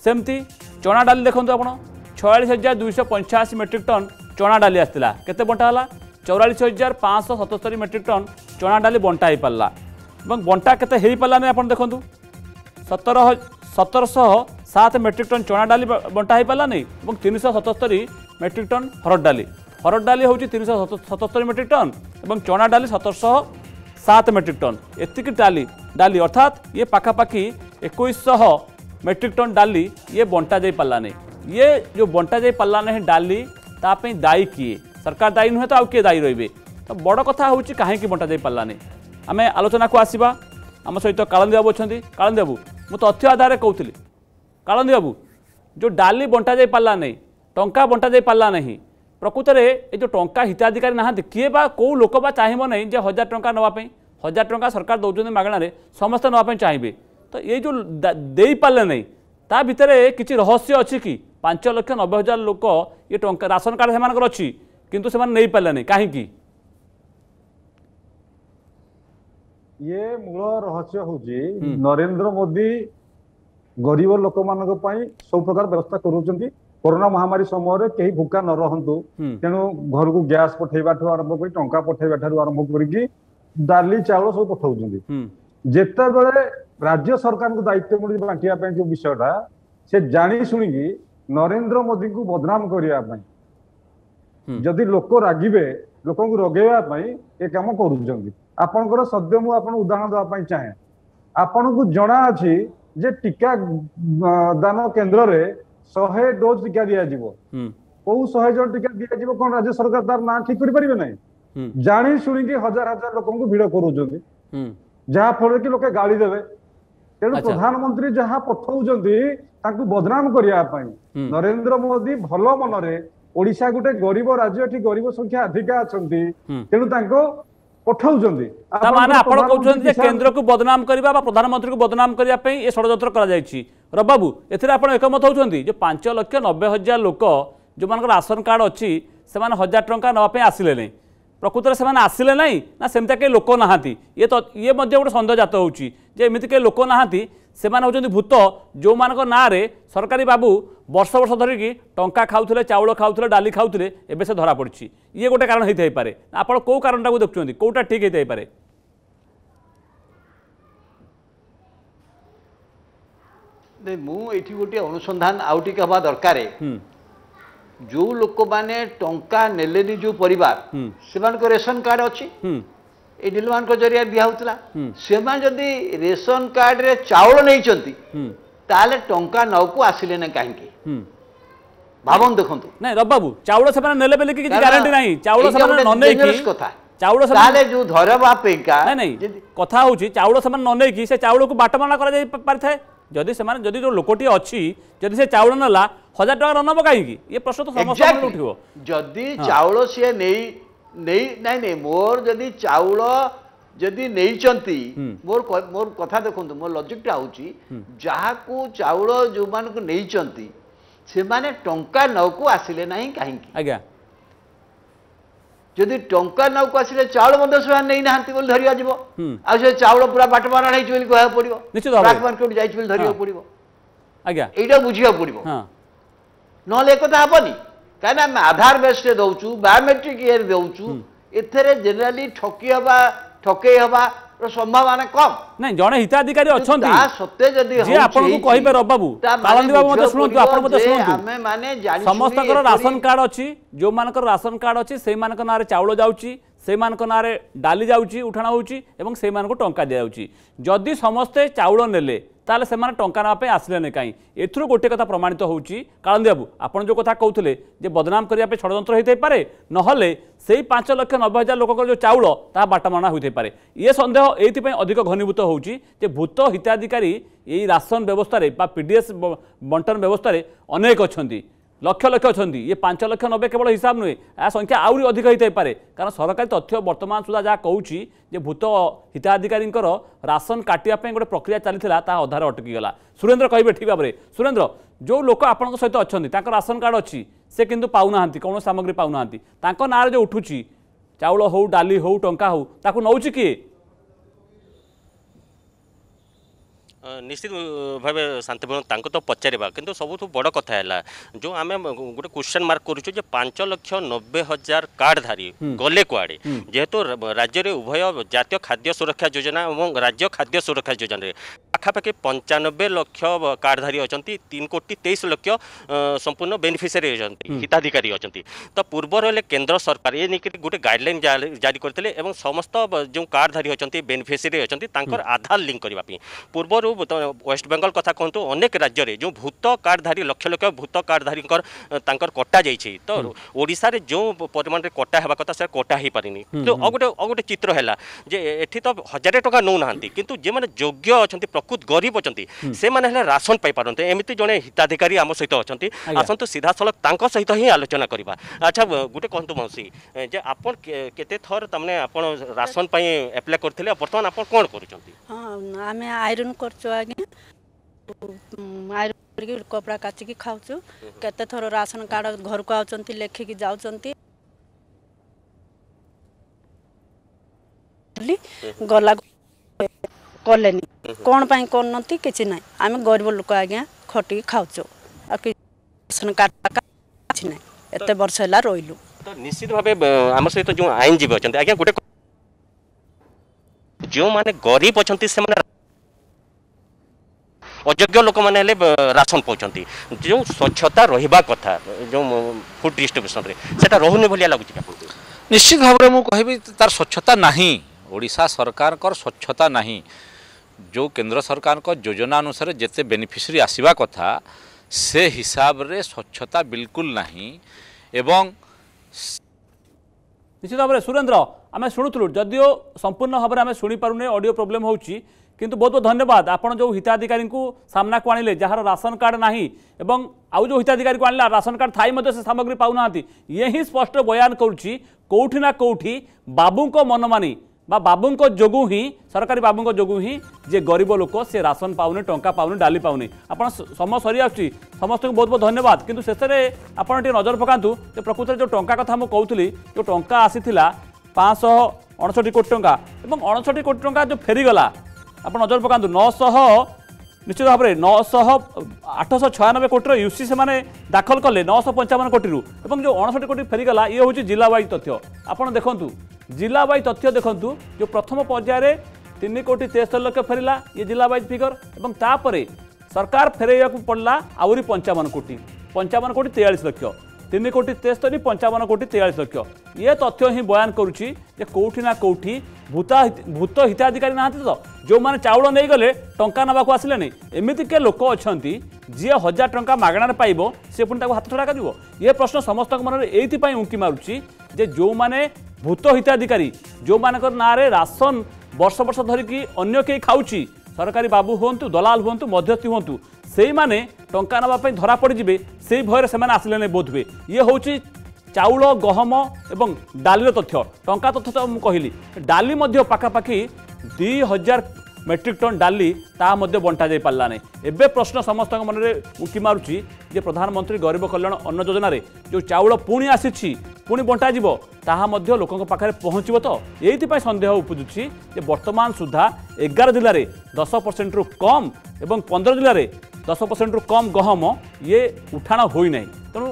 ସେମିତି ଚଣା ଡାଲି ଦେଖନ୍ତୁ ଆପଣ ଛୟାଳିଶ ହଜାର ଦୁଇଶହ ପଞ୍ଚାଅଶୀ ମେଟ୍ରିକ୍ ଟନ୍ ଚଣା ଡାଲି ଆସିଥିଲା କେତେ ବଣ୍ଟା ହେଲା ଚଉରାଳିଶ ହଜାର ପାଞ୍ଚଶହ ସତସ୍ତରୀ ମେଟ୍ରିକ୍ ଟନ୍ ଚଣା ଡାଲି ବଣ୍ଟା ହୋଇପାରିଲା ଏବଂ ବଣ୍ଟା କେତେ ହୋଇପାରିଲା ନାହିଁ ଆପଣ ଦେଖନ୍ତୁ ସତର ସତରଶହ ସାତ ମେଟ୍ରିକ୍ ଟନ୍ ଚଣା ଡାଲି ବଣ୍ଟା ହୋଇପାରିଲା ନାହିଁ ଏବଂ ତିନିଶହ ସତସ୍ତରୀ ମେଟ୍ରିକ୍ ଟନ୍ ହରଡ଼ ଡାଲି ହରଡ଼ ଡାଲି ହେଉଛି ତିନିଶହ ସତସ୍ତରୀ ମେଟ୍ରିକ୍ ଟନ୍ ଏବଂ ଚଣା ଡାଲି ସତରଶହ सात मेट्रिक टन एतिक डाली डाली अर्थात ये पखापाखि एक मेट्रिक टन डाली ये बंटा जा पाराना ये जो बंटा जा पाराना डाली ताप तो दायी किए सरकार दायी नुहे तो आउ किए दायी रे तो बड़ कथा हूँ कहीं बंटा जा पाराना आम आलोचना को आसवा आम सहित कालंदी बाबू अच्छा कालंदी बाबू मु तथ्य आधार कहती कालंदी बाबू तो जो डाली बंटा जा पाराना टा बंटा जा पाराना प्रकृत में ये टाँह हिताधिकारी ना किए बा कौ लोक चाहब नहीं हजार टाँह नापी हजार टाँचा सरकार दौरान मगणार समस्त नाप चाहिए तो ये जो दे पारे ता भितर किसी रहस्य अच्छी कि पांच लक्ष नबे हजार लोक ये राशन कार्ड से अच्छी किंतु से नहीं पारे ना कहीं ये मूल रहस्य हूँ नरेन्द्र मोदी गरीब लोक मान सब प्रकार व्यवस्था करूँगी କରୋନା ମହାମାରୀ ସମୟରେ କେହି ଭୁକା ନ ରହନ୍ତୁ ତେଣୁ ଘରକୁ ଗ୍ୟାସ୍ ପଠେଇବାଠୁ ଆରମ୍ଭ କରି ଟଙ୍କା ପଠେଇବା ଠାରୁ ଆରମ୍ଭ କରିକି ଡାଲି ଚାଉଳ ସବୁ ପଠଉଛନ୍ତି ଯେତେବେଳେ ରାଜ୍ୟ ସରକାରଙ୍କୁ ଦାୟିତ୍ୱ ମିଳୁଛି ବାଣ୍ଟିବା ପାଇଁ ଯୋଉ ବିଷୟଟା ସେ ଜାଣି ଶୁଣିକି ନରେନ୍ଦ୍ର ମୋଦିଙ୍କୁ ବଦନାମ କରିବା ପାଇଁ ଯଦି ଲୋକ ରାଗିବେ ଲୋକଙ୍କୁ ରଗେଇବା ପାଇଁ ଏ କାମ କରୁଛନ୍ତି ଆପଣଙ୍କର ସଦ୍ୟ ମୁଁ ଆପଣଙ୍କୁ ଉଦାହରଣ ଦେବା ପାଇଁ ଚାହେଁ ଆପଣଙ୍କୁ ଜଣା ଅଛି ଯେ ଟିକା ଦାନ କେନ୍ଦ୍ରରେ ଶହେ ଡୋଜ୍ ଟିକା ଦିଆଯିବ କୋଉ ଶହେ ଜଣ ଟିକା ଦିଆଯିବ କଣ ରାଜ୍ୟ ସରକାର ତାର ନାଁ ଠିକ କରିପାରିବେ ନାହିଁ ଜାଣି ଶୁଣିକି ହଜାର ହଜାର ଲୋକଙ୍କୁ ଭିଡ କରୁଛନ୍ତି ଯାହା ଫଳରେ କି ଲୋକେ ଗାଳି ଦେବେ ତେଣୁ ପ୍ରଧାନମନ୍ତ୍ରୀ ଯାହା ପଠଉଛନ୍ତି ତାଙ୍କୁ ବଦନାମ କରିବା ପାଇଁ ନରେନ୍ଦ୍ର ମୋଦି ଭଲ ମନରେ ଓଡିଶା ଗୋଟେ ଗରିବ ରାଜ୍ୟ ଏଠି ଗରିବ ସଂଖ୍ୟା ଅଧିକା ଅଛନ୍ତି ତେଣୁ ତାଙ୍କ ପଠାଉଛନ୍ତି ତା ମାନେ ଆପଣ କହୁଛନ୍ତି ଯେ କେନ୍ଦ୍ରକୁ ବଦନାମ କରିବା ବା ପ୍ରଧାନମନ୍ତ୍ରୀଙ୍କୁ ବଦନାମ କରିବା ପାଇଁ ଏ ଷଡ଼ଯନ୍ତ୍ର କରାଯାଇଛି ରବାବୁ ଏଥିରେ ଆପଣ ଏକମତ ହେଉଛନ୍ତି ଯେ ପାଞ୍ଚ ଲକ୍ଷ ନବେ ହଜାର ଲୋକ ଯେଉଁମାନଙ୍କର ରାସନ କାର୍ଡ଼ ଅଛି ସେମାନେ ହଜାର ଟଙ୍କା ନେବା ପାଇଁ ଆସିଲେ ନାହିଁ ପ୍ରକୃତରେ ସେମାନେ ଆସିଲେ ନାହିଁ ନା ସେମିତି କେହି ଲୋକ ନାହାନ୍ତି ଇଏ ତ ଇଏ ମଧ୍ୟ ଗୋଟେ ସନ୍ଦେହ ଜାତ ହେଉଛି ଯେ ଏମିତି କେହି ଲୋକ ନାହାନ୍ତି ସେମାନେ ହେଉଛନ୍ତି ଭୂତ ଯେଉଁମାନଙ୍କ ନାଁରେ ସରକାରୀ ବାବୁ ବର୍ଷ ବର୍ଷ ଧରିକି ଟଙ୍କା ଖାଉଥିଲେ ଚାଉଳ ଖାଉଥିଲେ ଡାଲି ଖାଉଥିଲେ ଏବେ ସେ ଧରାପଡ଼ିଛି ଇଏ ଗୋଟେ କାରଣ ହେଇଥାଇପାରେ ଆପଣ କେଉଁ କାରଣଟାକୁ ଦେଖୁଛନ୍ତି କେଉଁଟା ଠିକ୍ ହେଇଥାଇପାରେ ମୁଁ ଏଠି ଗୋଟିଏ ଅନୁସନ୍ଧାନ ଆଉ ଟିକେ ହେବା ଦରକାର ଯେଉଁ ଲୋକମାନେ ଟଙ୍କା ନେଲେନି ଯେଉଁ ପରିବାର ସେମାନଙ୍କ ରେସନ କାର୍ଡ଼ ଅଛି नीलमान जरिया दिहला से रेसन कार्ड में चाउल नहीं टा न को आसिले ना कहीं भावन देखु ना चाउल से चाउल क्या जो से चाउल को बाटमणा कर जदि से जो लोकटी अच्छी से चाउल नाला हजार टाइम रनब कहीं प्रश्न तो समस्त उठी जदि चाउल सी नहीं ନେଇ ନାଇଁ ନାଇଁ ମୋର ଯଦି ଚାଉଳ ଯଦି ନେଇଛନ୍ତି ମୋର ମୋର କଥା ଦେଖନ୍ତୁ ମୋ ଲଜିକଟା ହେଉଛି ଯାହାକୁ ଚାଉଳ ଯେଉଁମାନଙ୍କୁ ନେଇଛନ୍ତି ସେମାନେ ଟଙ୍କା ନଅକୁ ଆସିଲେ ନାହିଁ କାହିଁକି ଆଜ୍ଞା ଯଦି ଟଙ୍କା ନଅକୁ ଆସିଲେ ଚାଉଳ ମଧ୍ୟ ସେମାନେ ନେଇନାହାନ୍ତି ବୋଲି ଧରିବା ଯିବ ଆଉ ସେ ଚାଉଳ ପୁରା ବାଟମାରଣ ହେଇଛି ବୋଲି କହିବାକୁ ପଡ଼ିବ ବ୍ଲାକ୍ ମାର୍କେଟ ଯାଇଛି ବୋଲି ଧରିବାକୁ ପଡ଼ିବ ଆଜ୍ଞା ଏଇଟା ବୁଝିବାକୁ ପଡ଼ିବ ନହେଲେ ଏକଥା ହବନି କାହିଁକିନା ଆମେ ଆଧାର ବେସ୍ରେ ଦେଉଛୁ ବାୟୋମେଟ୍ରିକ୍ ଇଏରେ ଦେଉଛୁ ଏଥିରେ ଜେନେରାଲି ଠକି ହେବା ଠକେଇ ହେବାର ସମ୍ଭାବନା କମ୍ ନାଇଁ ଜଣେ ହିତାଧିକାରୀ ଅଛନ୍ତି ସତ୍ୟ ଯଦି ଆପଣଙ୍କୁ କହିବେ ରବାବୁ ପାଳନ୍ଦୀ ବାବୁ ମୋତେ ଶୁଣନ୍ତୁ ଆପଣ ମୋତେ ଶୁଣନ୍ତୁ ଆମେମାନେ ସମସ୍ତଙ୍କର ରାସନ କାର୍ଡ ଅଛି ଯେଉଁମାନଙ୍କର ରାସନ କାର୍ଡ ଅଛି ସେଇମାନଙ୍କ ନାଁରେ ଚାଉଳ ଯାଉଛି ସେଇମାନଙ୍କ ନାଁରେ ଡାଲି ଯାଉଛି ଉଠାଣ ହେଉଛି ଏବଂ ସେଇମାନଙ୍କୁ ଟଙ୍କା ଦିଆଯାଉଛି ଯଦି ସମସ୍ତେ ଚାଉଳ ନେଲେ তাহলে সে টঙ্কা নেওয়া আসলে না কাই এর গোটে কথা প্রমাণিত হচ্ছে কালন্দী বাবু আপনার যে কথা কৌলে যে বদনাম করা ষড়যন্ত্র হয়ে পারে নহলে সেই পাঁচ লক্ষ নবে হাজার লোকর যে চাউল তা বাটামরণা হয়ে পারে ইয়ে সন্দেহ এইপাই অধিক ঘনীভূত হচ্ছে যে ভূত হিতাধিকারী এই রাশন ব্যবস্থায় বা পিডিএস বন্টন ব্যবস্থায় অনেক অনেক ଲକ୍ଷ ଲକ୍ଷ ଅଛନ୍ତି ଇଏ ପାଞ୍ଚ ଲକ୍ଷ ନବେ କେବଳ ହିସାବ ନୁହେଁ ଏହା ସଂଖ୍ୟା ଆହୁରି ଅଧିକ ହୋଇଥାଇପାରେ କାରଣ ସରକାରୀ ତଥ୍ୟ ବର୍ତ୍ତମାନ ସୁଦ୍ଧା ଯାହା କହୁଛି ଯେ ଭୂତ ହିତାଧିକାରୀଙ୍କର ରାସନ କାଟିବା ପାଇଁ ଗୋଟେ ପ୍ରକ୍ରିୟା ଚାଲିଥିଲା ତାହା ଅଧାରେ ଅଟକିଗଲା ସୁରେନ୍ଦ୍ର କହିବେ ଠିକ୍ ଭାବରେ ସୁରେନ୍ଦ୍ର ଯେଉଁ ଲୋକ ଆପଣଙ୍କ ସହିତ ଅଛନ୍ତି ତାଙ୍କ ରାସନ କାର୍ଡ଼ ଅଛି ସେ କିନ୍ତୁ ପାଉନାହାନ୍ତି କୌଣସି ସାମଗ୍ରୀ ପାଉନାହାନ୍ତି ତାଙ୍କ ନାଁରେ ଯେଉଁ ଉଠୁଛି ଚାଉଳ ହଉ ଡାଲି ହଉ ଟଙ୍କା ହଉ ତାକୁ ନେଉଛି କିଏ ନିଶ୍ଚିତ ଭାବେ ଶାନ୍ତିପୂର୍ଣ୍ଣ ତାଙ୍କୁ ତ ପଚାରିବା କିନ୍ତୁ ସବୁଠୁ ବଡ଼ କଥା ହେଲା ଯେଉଁ ଆମେ ଗୋଟେ କ୍ୱେଶ୍ଚନ୍ ମାର୍କ କରୁଛୁ ଯେ ପାଞ୍ଚ ଲକ୍ଷ ନବେ ହଜାର କାର୍ଡ଼ଧାରୀ ଗଲେ କୁଆଡ଼େ ଯେହେତୁ ରାଜ୍ୟରେ ଉଭୟ ଜାତୀୟ ଖାଦ୍ୟ ସୁରକ୍ଷା ଯୋଜନା ଏବଂ ରାଜ୍ୟ ଖାଦ୍ୟ ସୁରକ୍ଷା ଯୋଜନାରେ ପାଖାପାଖି ପଞ୍ଚାନବେ ଲକ୍ଷ କାର୍ଡ଼ଧାରୀ ଅଛନ୍ତି ତିନି କୋଟି ତେଇଶ ଲକ୍ଷ ସମ୍ପୂର୍ଣ୍ଣ ବେନିଫିସିଆରୀ ଅଛନ୍ତି ହିତାଧିକାରୀ ଅଛନ୍ତି ତ ପୂର୍ବରୁ ହେଲେ କେନ୍ଦ୍ର ସରକାର ଏ ନେଇକରି ଗୋଟେ ଗାଇଡ଼ଲାଇନ୍ ଜାରି କରିଥିଲେ ଏବଂ ସମସ୍ତ ଯେଉଁ କାର୍ଡ଼ଧାରୀ ଅଛନ୍ତି ବେନିଫିସିଆରୀ ଅଛନ୍ତି ତାଙ୍କର ଆଧାର ଲିଙ୍କ୍ କରିବା ପାଇଁ ପୂର୍ବରୁ ଆଗରୁ ୱେଷ୍ଟବେଙ୍ଗଲ କଥା କୁହନ୍ତୁ ଅନେକ ରାଜ୍ୟରେ ଯେଉଁ ଭୂତ କାର୍ଡ଼ଧାରୀ ଲକ୍ଷ ଲକ୍ଷ ଭୂତ କାର୍ଡ଼ଧାରୀଙ୍କର ତାଙ୍କର କଟା ଯାଇଛି ତ ଓଡ଼ିଶାରେ ଯେଉଁ ପରିମାଣରେ କଟା ହେବା କଥା ସେଟା କଟା ହେଇପାରିନି କିନ୍ତୁ ଆଉ ଗୋଟେ ଆଉ ଗୋଟେ ଚିତ୍ର ହେଲା ଯେ ଏଠି ତ ହଜାରେ ଟଙ୍କା ନେଉନାହାନ୍ତି କିନ୍ତୁ ଯେଉଁମାନେ ଯୋଗ୍ୟ ଅଛନ୍ତି ପ୍ରକୃତ ଗରିବ ଅଛନ୍ତି ସେମାନେ ହେଲେ ରାସନ ପାଇପାରନ୍ତି ଏମିତି ଜଣେ ହିତାଧିକାରୀ ଆମ ସହିତ ଅଛନ୍ତି ଆସନ୍ତୁ ସିଧାସଳଖ ତାଙ୍କ ସହିତ ହିଁ ଆଲୋଚନା କରିବା ଆଚ୍ଛା ଗୋଟେ କୁହନ୍ତୁ ମାଉସୀ ଯେ ଆପଣ କେତେ ଥର ତାମାନେ ଆପଣ ରାସନ ପାଇଁ ଆପ୍ଲାଏ କରିଥିଲେ ବର୍ତ୍ତମାନ ଆପଣ କ'ଣ କରୁଛନ୍ତି ହଁ ଆମେ ଆଇରନ୍ କରି ଖାଉଛୁ ଆଜ୍ଞା ଆଇରନ୍ କରିକି କପଡ଼ା କାଚିକି ଖାଉଛୁ କେତେ ଥର ରାସନ କାର୍ଡ଼ ଘରକୁ ଆଉଛନ୍ତି ଲେଖିକି ଯାଉଛନ୍ତି ଗଲା କଲେନି କ'ଣ ପାଇଁ କରୁନାହାନ୍ତି କିଛି ନାହିଁ ଆମେ ଗରିବ ଲୋକ ଆଜ୍ଞା ଖଟିକି ଖାଉଛୁ ଆଉ ରାସନ କାର୍ଡ଼ କିଛି ନାହିଁ ଏତେ ବର୍ଷ ହେଲା ରହିଲୁ ନିଶ୍ଚିତ ଭାବେ ଆମ ସହିତ ଯେଉଁ ଆଇନଜୀବୀ ଅଛନ୍ତି ଆଜ୍ଞା ଗୋଟେ ଯେଉଁମାନେ ଗରିବ ଅଛନ୍ତି ସେମାନେ अजोग्य लोक मैंने राशन पाँच जो स्वच्छता रहा कथा जो फुड डिस्ट्रब्यूशन से भाया लगुच निश्चित भाव में मुझे तार स्वच्छता नहींशा सरकार स्वच्छता ना जो केन्द्र सरकार योजना अनुसार जिते बेनिफिशरी आसवा कथा से हिसाब से स्वच्छता बिल्कुल नहीं निश्चित भाव सुरेन्द्र आम शुणु जदिव संपूर्ण भाव में आम शुणी पारने अडियो प्रोब्लेम होती କିନ୍ତୁ ବହୁତ ବହୁତ ଧନ୍ୟବାଦ ଆପଣ ଯେଉଁ ହିତାଧିକାରୀଙ୍କୁ ସାମ୍ନାକୁ ଆଣିଲେ ଯାହାର ରାସନ କାର୍ଡ଼ ନାହିଁ ଏବଂ ଆଉ ଯେଉଁ ହିତାଧିକାରୀକୁ ଆଣିଲା ରାସନ କାର୍ଡ଼ ଥାଇ ମଧ୍ୟ ସେ ସାମଗ୍ରୀ ପାଉନାହାନ୍ତି ଇଏ ହିଁ ସ୍ପଷ୍ଟ ବୟାନ କରୁଛି କେଉଁଠି ନା କେଉଁଠି ବାବୁଙ୍କ ମନମାନି বা বাবুঙ্ক যোগু হি সরকারি বাবুঙ্ক যোগু হি যে গরিব লোক সে রাশন পাওনি টঙ্কা পাওনি ডালি পাওনি আপনার সময় সরি আসছি সমস্ত বহুত বহুত ধন্যবাদ কিন্তু শেষে আপনার টিকি নজর পকাতু যে প্রকৃতরে যে টঙ্কা কথা মু কৌলি যে টঙ্কা আসি পাঁচশহ অনষটি কোটি টঙ্কা এবং অনষটি কোটি টঙ্কা যে ফেরিগলা ଆପଣ ନଜର ପକାନ୍ତୁ ନଅଶହ ନିଶ୍ଚିତ ଭାବରେ ନଅଶହ ଆଠଶହ ଛୟାନବେ କୋଟିର ୟୁସି ସେମାନେ ଦାଖଲ କଲେ ନଅଶହ ପଞ୍ଚାବନ କୋଟିରୁ ଏବଂ ଯେଉଁ ଅଣଷଠି କୋଟି ଫେରିଗଲା ଇଏ ହେଉଛି ଜିଲ୍ଲାୱାଇ ତଥ୍ୟ ଆପଣ ଦେଖନ୍ତୁ ଜିଲ୍ଲାୱାଇ ତଥ୍ୟ ଦେଖନ୍ତୁ ଯେଉଁ ପ୍ରଥମ ପର୍ଯ୍ୟାୟରେ ତିନି କୋଟି ତେସ୍ତରୀ ଲକ୍ଷ ଫେରିଲା ଇଏ ଜିଲ୍ଲାୱାଇଜ୍ ଫିଗର ଏବଂ ତାପରେ ସରକାର ଫେରାଇବାକୁ ପଡ଼ିଲା ଆହୁରି ପଞ୍ଚାବନ କୋଟି ପଞ୍ଚାବନ କୋଟି ତେୟାଳିଶ ଲକ୍ଷ ତିନି କୋଟି ତେସ୍ତରୀ ପଞ୍ଚାବନ କୋଟି ତେୟାଳିଶ ଲକ୍ଷ ଇଏ ତଥ୍ୟ ହିଁ ବୟାନ କରୁଛି ଯେ କେଉଁଠି ନା କେଉଁଠି ভূত ভূত হিতাধিকারী নাহাନ୍ତି তো ଯେଉଁମାନେ ଚାଉଳ ନେଇଗଲେ ଟଙ୍କା ନେବାକୁ ଆସିଲେନି ଏମିତିକା ଲୋକ ଅଛନ୍ତି ଯିଏ ହଜାର ଟଙ୍କା ମାଗଣାରେ ପାଇବ ସେ ପୁଣି ତାକୁ ହାତଛଡ଼ା କରିବ ଏ ପ୍ରଶ୍ନ ସମସ୍ତଙ୍କ ମନରେ ଏଇଥିପାଇଁ ଉଙ୍କି ମାରୁଛି ଯେ ଯେଉଁମାନେ ଭୂତ ହିତାଧିକାରୀ ଯେଉଁମାନଙ୍କର ନାଁରେ ରାସନ ବର୍ଷ ବର୍ଷ ଧରିକି ଅନ୍ୟ କେହି ଖାଉଛି ସରକାରୀ ବାବୁ ହୁଅନ୍ତୁ ଦଲାଲ ହୁଅନ୍ତୁ ମଧ୍ୟସ୍ଥି ହୁଅନ୍ତୁ ସେଇମାନେ ଟଙ୍କା ନେବା ପାଇଁ ଧରା ପଡ଼ିଯିବେ ସେଇ ଭୟରେ ସେମାନେ ଆସିଲେନି ବୋଧ ହୁଏ ଇଏ ହେଉଛି ଚାଉଳ ଗହମ ଏବଂ ଡାଲିର ତଥ୍ୟ ଟଙ୍କା ତଥ୍ୟ ତ ମୁଁ କହିଲି ଡାଲି ମଧ୍ୟ ପାଖାପାଖି ଦୁଇ ହଜାର ମେଟ୍ରିକ୍ ଟନ୍ ଡାଲି ତାହା ମଧ୍ୟ ବଣ୍ଟାଯାଇପାରିଲା ନାହିଁ ଏବେ ପ୍ରଶ୍ନ ସମସ୍ତଙ୍କ ମନରେ ଉଙ୍କି ମାରୁଛି ଯେ ପ୍ରଧାନମନ୍ତ୍ରୀ ଗରିବ କଲ୍ୟାଣ ଅନ୍ନ ଯୋଜନାରେ ଯେଉଁ ଚାଉଳ ପୁଣି ଆସିଛି ପୁଣି ବଣ୍ଟାଯିବ ତାହା ମଧ୍ୟ ଲୋକଙ୍କ ପାଖରେ ପହଞ୍ଚିବ ତ ଏଇଥିପାଇଁ ସନ୍ଦେହ ଉପୁଜୁଛି ଯେ ବର୍ତ୍ତମାନ ସୁଦ୍ଧା ଏଗାର ଜିଲ୍ଲାରେ ଦଶ ପରସେଣ୍ଟରୁ କମ୍ ଏବଂ ପନ୍ଦର ଜିଲ୍ଲାରେ ଦଶ ପରସେଣ୍ଟରୁ କମ୍ ଗହମ ଇଏ ଉଠାଣ ହୋଇନାହିଁ ତେଣୁ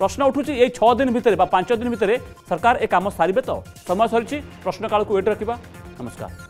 প্রশ্ন উঠুছে এই ছদিন ভিতরে বা পাঁচ দিন ভিতরে সরকার এ কাম সারবে তো সময় সরিছে প্রশ্নকালকে ওয়েট রাখবা নমস্কার